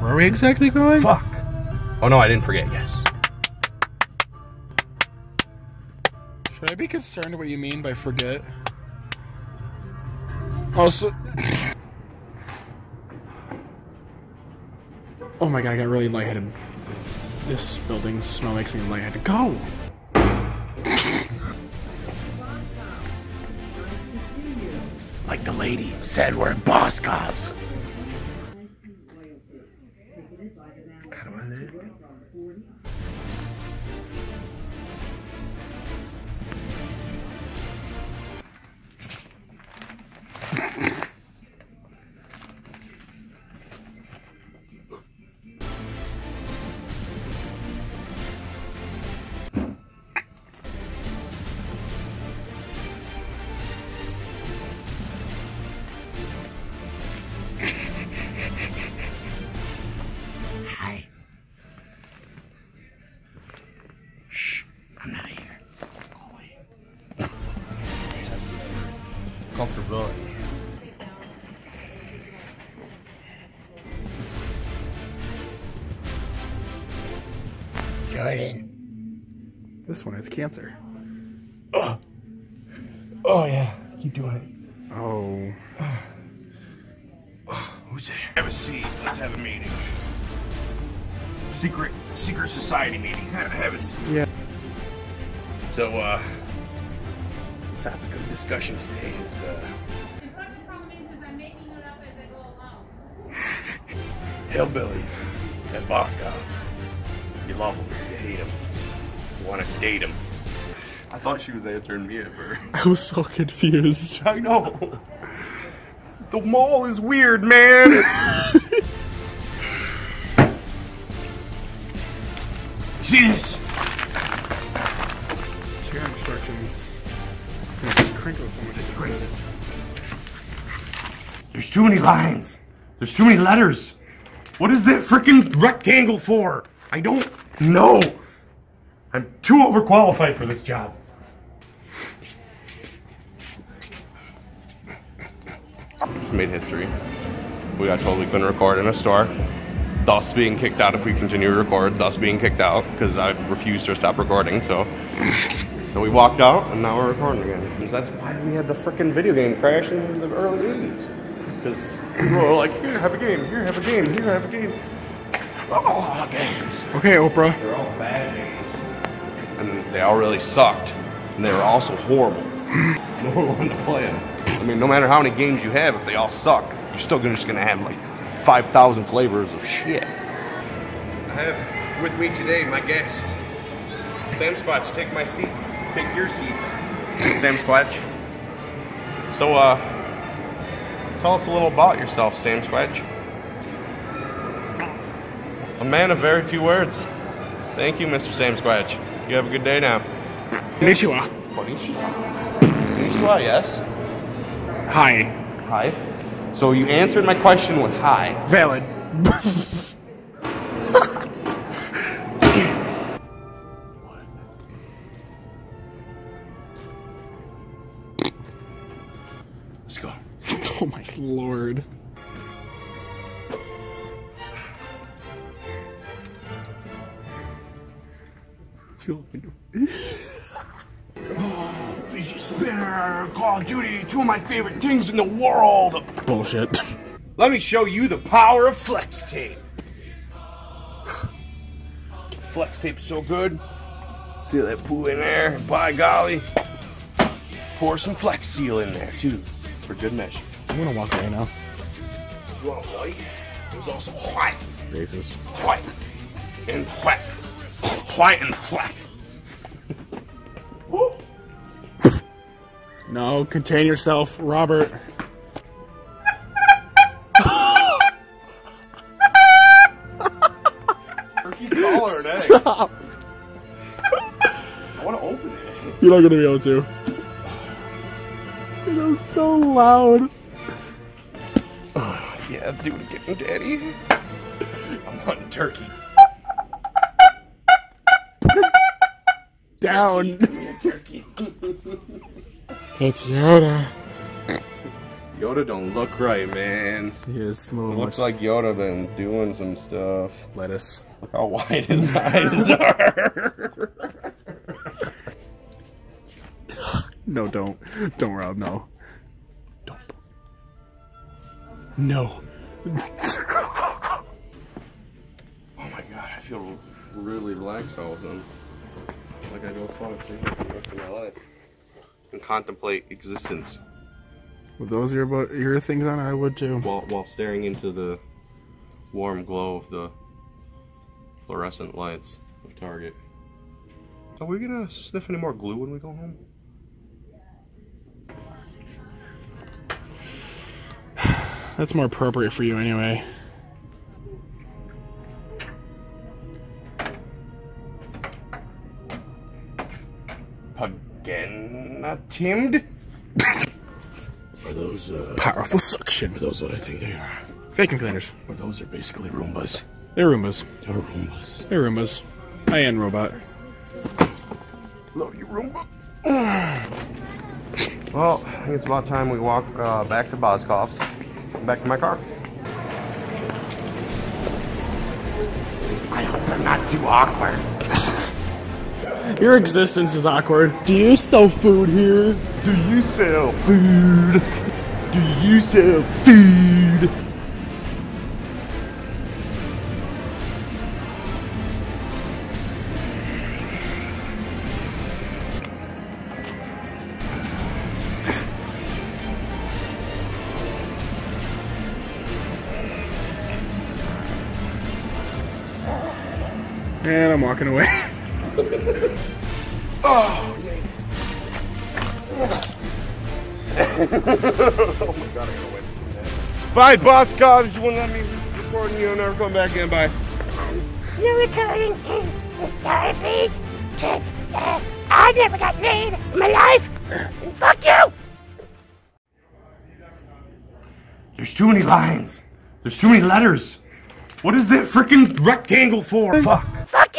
Where are we exactly going? Fuck. Oh no, I didn't forget. Yes. Should I be concerned what you mean by forget? Also. oh my god, I got really lightheaded. This building smell makes me lightheaded. Go! Like the lady said, we're Boscov's. Comfortability. Jordan. This one has cancer. Oh oh yeah. Keep doing it. Oh. Who's there? Have a seat. Let's have a meeting. Secret, secret society meeting. Have, have a seat. Yeah. So, uh, topic of discussion today is, uh, The fucking problem is, is I'm making it up as I go along. hillbillies and Boscov's. You love them, you hate them, you want to date them. I thought she was answering me at first. I was so confused. I know. The mall is weird, man. See this? Chair instructions. There's too many lines. There's too many letters. What is that freaking rectangle for? I don't know. I'm too overqualified for this job. Just made history. We got told we couldn't record in a store. Thus being kicked out if we continue to record. Thus being kicked out because I refused to stop recording. So, so we walked out and now we're recording again. 'Cause That's why we had the freaking video game crash in the early 80s. Because people were like, here, have a game, here, have a game, here, have a game. Oh, games. Okay, Oprah. They're all bad games. And they all really sucked. And they were also horrible. no one wanted to play them. I mean, no matter how many games you have, if they all suck, you're still gonna, just gonna have like 5,000 flavors of shit. I have with me today my guest, Samsquatch. Take my seat. Take your seat. Samsquatch. So, uh, tell us a little about yourself, Samsquatch. A man of very few words. Thank you, Mr. Samsquatch. You have a good day now. Konnichiwa. Konnichiwa. Konnichiwa, yes. Hi. Hi. So you answered my question with hi. Valid. Let's go. Oh my lord. Fidget spinner, Call of Duty, two of my favorite things in the world. Bullshit. Let me show you the power of flex tape. Flex tape's so good. See that poo in there? By golly. Pour some flex seal in there too, for good measure. I'm gonna walk away now. You want white? There's also white. Racist. White. And whack. White and whack. No, contain yourself, Robert. Keep calling it, Stop. I want to open it. You're not gonna be able to. It was so loud. Oh, yeah, do it again, Daddy. I'm hunting turkey. Down. Turkey. It's Yoda. Yoda Yoda don't look right, man. He is a little looks much like Yoda been doing some stuff. lettuce. Look how wide his eyes are. No, don't. Don't, Rob, no. No. Oh my god, I feel really relaxed all of them. Like I don't want to think for the rest of my life. And contemplate existence With those ear your things on, I would too. while, while staring into the warm glow of the fluorescent lights of Target. Are we gonna sniff any more glue when we go home? That's more appropriate for you anyway. Again. Are those, uh, Powerful suction. are those what I think they are? Vacuum cleaners. Or those are basically Roombas? They're Roombas. They're Roombas. They're Roombas. High-end robot. Love you, Roomba. well, I think it's about time we walk uh, back to Boscov's. Back to my car. I hope they're not too awkward. Your existence is awkward. Do you sell food here? Do you sell food? Do you sell food? And I'm walking away. Bye, Boscov's. You won't let me record you. I'll never come back in. Bye. You're recording in the story, please? Cause uh, I never got laid in my life. And fuck you! There's too many lines. There's too many letters. What is that freaking rectangle for? Fuck. Fuck